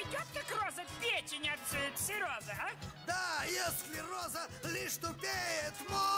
ведет как роза, печень от цирроза, а? Да, если роза лишь тупеет, мой